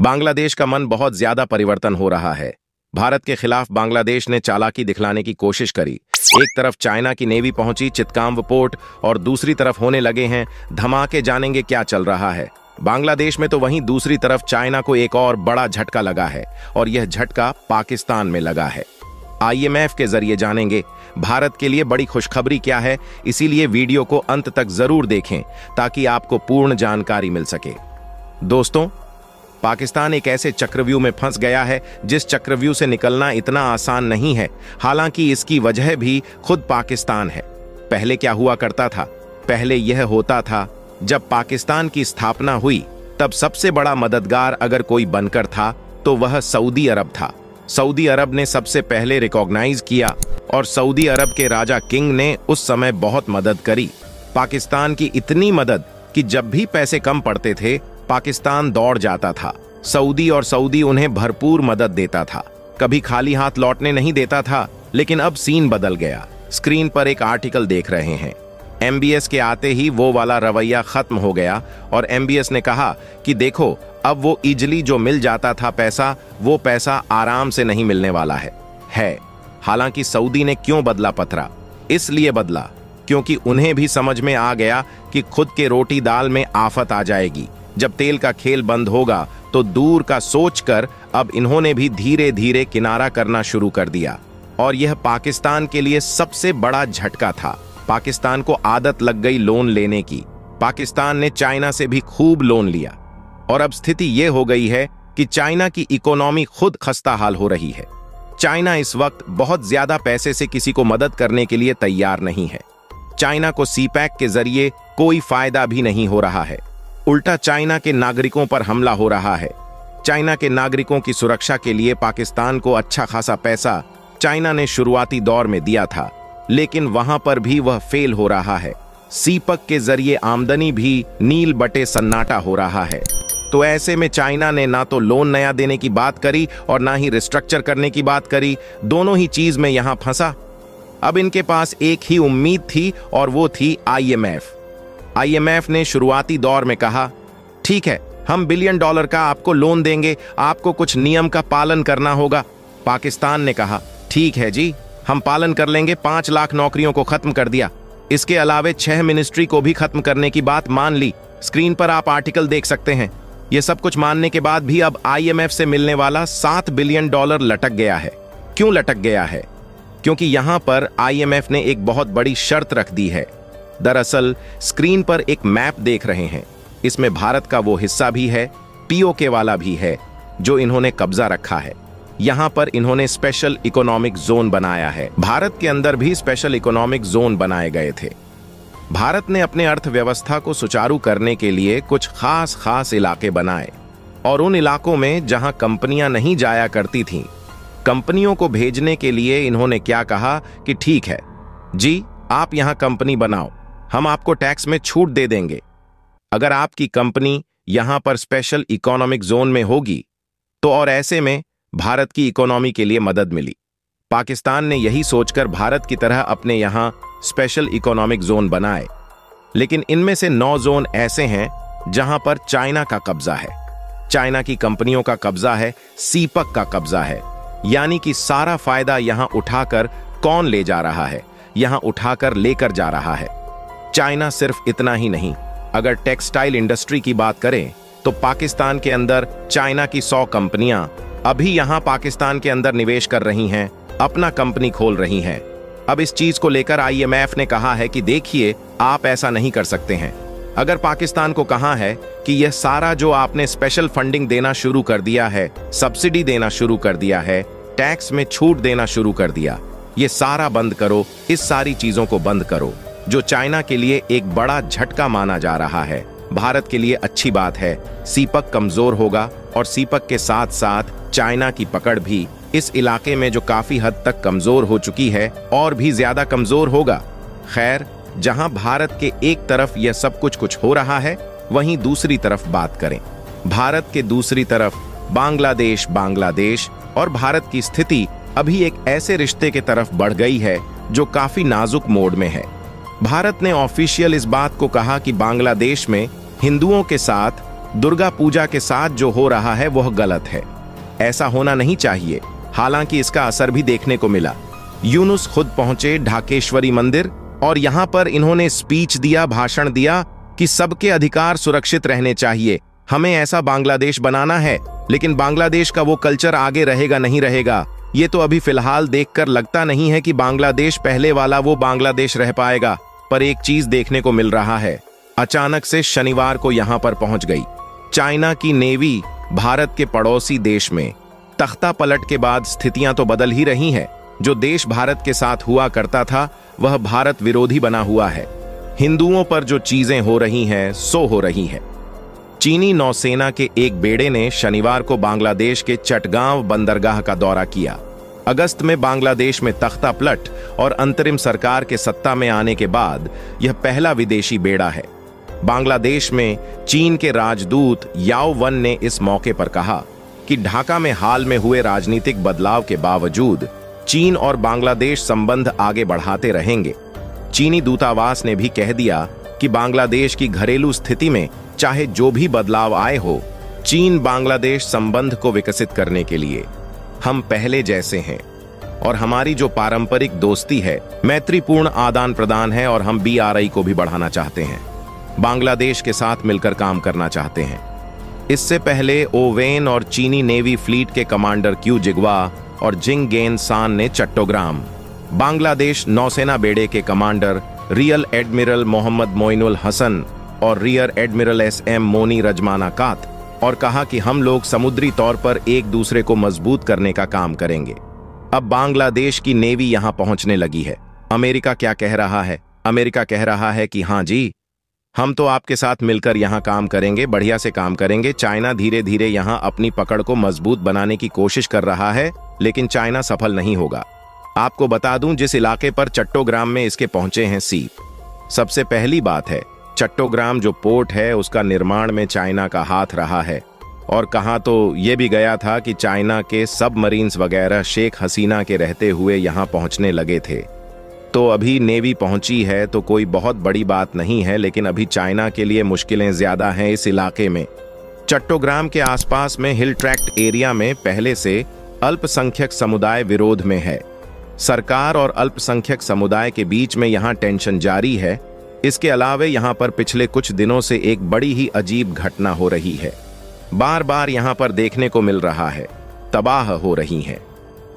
बांग्लादेश का मन बहुत ज़्यादा परिवर्तन हो रहा है। भारत के खिलाफ बांग्लादेश ने चालाकी दिखलाने की कोशिश करी। एक तरफ़ चाइना की नेवी पहुँची चितकाम पोर्ट और दूसरी तरफ़ होने लगे हैं, धमाके जानेंगे क्या चल रहा है। बांग्लादेश में तो वहीं दूसरी तरफ़ चाइना को एक और बड़ा झटका लगा है और यह झटका पाकिस्तान में लगा है। आईएमएफ के ज़रिए जानेंगे, भारत के लिए बड़ी खुशखबरी क्या है, इसीलिए वीडियो को अंत तक ज़रूर देखें ताकि आपको पूर्ण जानकारी मिल सके। दोस्तों पाकिस्तान एक ऐसे चक्रव्यूह में फंस गया है, जिस चक्रव्यूह से निकलना इतना आसान नहीं है। हालाँकि इसकी वजह भी खुद पाकिस्तान है। पहले क्या हुआ करता था? पहले यह होता था, जब पाकिस्तान की स्थापना हुई, तब सबसे बड़ा मददगार अगर कोई बनकर था तो वह सऊदी अरब था। सऊदी अरब ने सबसे पहले रिकॉग्नाइज किया, और सऊदी अरब के राजा किंग ने उस समय बहुत मदद करी। पाकिस्तान की इतनी मदद कि जब भी पैसे कम पड़ते थे पाकिस्तान दौड़ जाता था। सऊदी और सऊदी उन्हें भरपूर मदद देता था। कभी खाली हाथ लौटने नहीं देता था, लेकिन अब सीन बदल गया। स्क्रीन पर एक आर्टिकल देख रहे हैं। एमबीएस के आते ही वो वाला रवैया खत्म हो गया और एमबीएस ने कहा कि देखो, अब वो इजली जो मिल जाता था पैसा, वो पैसा आराम से नहीं मिलने वाला है। है। हालाँकि सऊदी ने क्यों बदला पथरा इसलिए बदला, क्योंकि उन्हें भी समझ में आ गया कि खुद के रोटी दाल में आफत आ जाएगी। जब तेल का खेल बंद होगा तो दूर का सोचकर अब इन्होंने भी धीरे धीरे किनारा करना शुरू कर दिया। और यह पाकिस्तान के लिए सबसे बड़ा झटका था। पाकिस्तान को आदत लग गई लोन लेने की। पाकिस्तान ने चाइना से भी खूब लोन लिया। और अब स्थिति यह हो गई है कि चाइना की इकोनॉमी खुद खस्ता हाल हो रही है। चाइना इस वक्त बहुत ज़्यादा पैसे से किसी को मदद करने के लिए तैयार नहीं है। चाइना को सीपैक के ज़रिए कोई फ़ायदा भी नहीं हो रहा है। उल्टा चाइना के नागरिकों पर हमला हो रहा है। चाइना के नागरिकों की सुरक्षा के लिए पाकिस्तान को अच्छा खासा पैसा चाइना ने शुरुआती दौर में दिया था, लेकिन वहाँ पर भी वह फेल हो रहा है। सीपक के ज़रिए आमदनी भी नील बटे सन्नाटा हो रहा है। तो ऐसे में चाइना ने ना तो लोन नया देने की बात करी और ना ही रिस्ट्रक्चर करने की बात करी। दोनों ही चीज़ में यहाँ फंसा। अब इनके पास एक ही उम्मीद थी और वो थी आईएमएफ आईएमएफ ने शुरुआती दौर में कहा, ठीक है, हम बिलियन डॉलर का आपको लोन देंगे, आपको कुछ नियम का पालन करना होगा। पाकिस्तान ने कहा, ठीक है जी, हम पालन कर लेंगे, पाँच लाख नौकरियों को खत्म कर दिया। इसके अलावे छह मिनिस्ट्री को भी खत्म करने की बात मान ली। स्क्रीन पर आप आर्टिकल देख सकते हैं। ये सब कुछ मानने के बाद भी अब आईएमएफ से मिलने वाला सात बिलियन डॉलर लटक गया है। क्यों लटक गया है? क्योंकि यहाँ पर आईएमएफ ने एक बहुत बड़ी शर्त रख दी है। दरअसल स्क्रीन पर एक मैप देख रहे हैं। इसमें भारत का वो हिस्सा भी है पीओके वाला भी है जो इन्होंने कब्जा रखा है। यहाँ पर इन्होंने स्पेशल इकोनॉमिक जोन बनाया है। भारत के अंदर भी स्पेशल इकोनॉमिक जोन बनाए गए थे। भारत ने अपने अर्थव्यवस्था को सुचारू करने के लिए कुछ खास खास इलाके बनाए। और उन इलाकों में जहाँ कंपनियाँ नहीं जाया करती थीं, कंपनियों को भेजने के लिए इन्होंने क्या कहा कि ठीक है जी आप यहाँ कंपनी बनाओ। हम आपको टैक्स में छूट दे देंगे। अगर आपकी कंपनी यहाँ पर स्पेशल इकोनॉमिक जोन में होगी तो और ऐसे में भारत की इकोनॉमी के लिए मदद मिली। पाकिस्तान ने यही सोचकर भारत की तरह अपने यहाँ स्पेशल इकोनॉमिक जोन बनाए। लेकिन इनमें से नौ जोन ऐसे हैं जहाँ पर चाइना का कब्जा है। चाइना की कंपनियों का कब्जा है, सीपक का कब्जा है। यानी कि सारा फ़ायदा यहाँ उठाकर कौन ले जा रहा है? यहाँ उठाकर लेकर जा रहा है। चाइना सिर्फ़ इतना ही नहीं। अगर टेक्सटाइल इंडस्ट्री की बात करें तो पाकिस्तान के अंदर चाइना की सौ कंपनियाँ अभी यहाँ पाकिस्तान के अंदर निवेश कर रही हैं, अपना कंपनी खोल रही हैं। अब इस चीज़ को लेकर आईएमएफ ने कहा है कि देखिए, आप ऐसा नहीं कर सकते हैं। अगर पाकिस्तान को कहा है कि यह सारा जो आपने स्पेशल फंडिंग देना शुरू कर दिया है सब्सिडी देना शुरू कर दिया है टैक्स में छूट देना शुरू कर दिया, ये सारा बंद करो, इस सारी चीज़ों को बंद करो। जो चाइना के लिए एक बड़ा झटका माना जा रहा है। भारत के लिए अच्छी बात है। सीपक कमज़ोर होगा और सीपक के साथ साथ चाइना की पकड़ भी इस इलाके में जो काफ़ी हद तक कमज़ोर हो चुकी है, और भी ज़्यादा कमज़ोर होगा। खैर, जहाँ भारत के एक तरफ़ यह सब कुछ कुछ हो रहा है, वहीं दूसरी तरफ़ बात करें। भारत के दूसरी तरफ़ बांग्लादेश बांग्लादेश और भारत की स्थिति अभी एक ऐसे रिश्ते के तरफ़ बढ़ गई है, जो काफ़ी नाजुक मोड में है। भारत ने ऑफिशियल इस बात को कहा कि बांग्लादेश में हिंदुओं के साथ, दुर्गा पूजा के साथ जो हो रहा है, वह गलत है। ऐसा होना नहीं चाहिए। हालाँकि इसका असर भी देखने को मिला। यूनुस खुद पहुँचे ढाकेश्वरी मंदिर और यहाँ पर इन्होंने स्पीच दिया, भाषण दिया कि सबके अधिकार सुरक्षित रहने चाहिए। हमें ऐसा बांग्लादेश बनाना है, लेकिन बांग्लादेश का वो कल्चर आगे रहेगा, नहीं रहेगा, ये तो अभी फ़िलहाल देखकर लगता नहीं है कि बांग्लादेश पहले वाला वो बांग्लादेश रह पाएगा। पर एक चीज़ देखने को मिल रहा है। अचानक से शनिवार को यहाँ पर पहुँच गई। चाइना की नेवी भारत के पड़ोसी देश में। तख्ता पलट के बाद स्थितियाँ तो बदल ही रही हैं। जो देश भारत के साथ हुआ करता था, वह भारत विरोधी बना हुआ है। हिंदुओं पर जो चीज़ें हो रही हैं, सो हो रही हैं। चीनी नौसेना के एक बेड़े ने शनिवार को बांग्लादेश के चटगांव बंदरगाह का दौरा किया। अगस्त में बांग्लादेश में तख्ता पलट और अंतरिम सरकार के सत्ता में आने के बाद यह पहला विदेशी बेड़ा है। बांग्लादेश में चीन के राजदूत याओ वन ने इस मौके पर कहा कि ढाका में हाल में हुए राजनीतिक बदलाव के बावजूद चीन और बांग्लादेश संबंध आगे बढ़ाते रहेंगे। चीनी दूतावास ने भी कह दिया कि बांग्लादेश की घरेलू स्थिति में चाहे जो भी बदलाव आए हो चीन बांग्लादेश संबंध को विकसित करने के लिए हम पहले जैसे हैं। और हमारी जो पारंपरिक दोस्ती है, मैत्रीपूर्ण आदान प्रदान है और हम बी को भी बढ़ाना चाहते हैं। बांग्लादेश के साथ मिलकर काम करना चाहते हैं। इससे पहले ओवेन और चीनी नेवी फ्लीट के कमांडर क्यू जिगवा और जिंग गेन सान ने चट्टोग्राम, बांग्लादेश नौसेना बेड़े के commander rear admiral Mohammad Moinul Hasan और रियर एडमिरल एस एम मोनी रजमाना कात और कहा कि हम लोग समुद्री तौर पर एक दूसरे को मज़बूत करने का काम करेंगे। अब बांग्लादेश की नेवी यहाँ पहुँचने लगी है। अमेरिका क्या कह रहा है? अमेरिका कह रहा है कि हाँ जी, हम तो आपके साथ मिलकर यहाँ काम करेंगे, बढ़िया से काम करेंगे। चाइना धीरे धीरे यहाँ अपनी पकड़ को मज़बूत बनाने की कोशिश कर रहा है, लेकिन चाइना सफल नहीं होगा। आपको बता दूँ, जिस इलाके पर चट्टोग्राम में इसके पहुँचे हैं सीप, सबसे पहली बात है चट्टोग्राम जो पोर्ट है, उसका निर्माण में चाइना का हाथ रहा है। और कहा तो ये भी गया था कि चाइना के सब मरीन्स वगैरह शेख हसीना के रहते हुए यहाँ पहुँचने लगे थे। तो अभी नेवी पहुँची है तो कोई बहुत बड़ी बात नहीं है, लेकिन अभी चाइना के लिए मुश्किलें ज़्यादा हैं इस इलाके में। चट्टोग्राम के आसपास में हिल ट्रैक्ट एरिया में पहले से अल्पसंख्यक समुदाय विरोध में है। सरकार और अल्पसंख्यक समुदाय के बीच में यहाँ टेंशन जारी है इसके अलावे यहाँ पर पिछले कुछ दिनों से एक बड़ी ही अजीब घटना हो रही है। बार बार यहाँ पर देखने को मिल रहा है। तबाह हो रही हैं।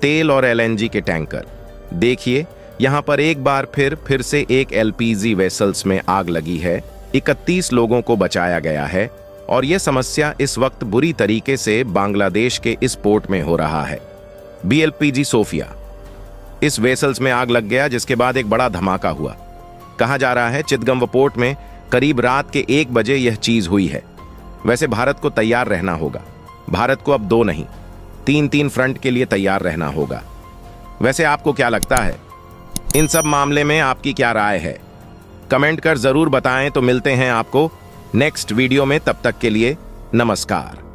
तेल और एलएनजी के टैंकर। देखिए, यहाँ पर एक बार फिर फिर से एक एलपीजी वेसल्स में आग लगी है। 31 लोगों को बचाया गया है और यह समस्या इस वक्त बुरी तरीके से बांग्लादेश के इस पोर्ट में हो रहा है। बीएलपीजी सोफिया। इस वेसल्स में आग लग गया, जिसके बाद एक बड़ा धमाका हुआ। कहा जा रहा है, चिदगम पोर्ट में करीब रात के एक बजे यह चीज़ हुई है। वैसे भारत को तैयार रहना होगा। भारत को अब दो नहीं तीन तीन फ्रंट के लिए तैयार रहना होगा। वैसे आपको क्या लगता है? इन सब मामले में आपकी क्या राय है? कमेंट कर ज़रूर बताएँ तो मिलते हैं आपको नेक्स्ट वीडियो में, तब तक के लिए नमस्कार।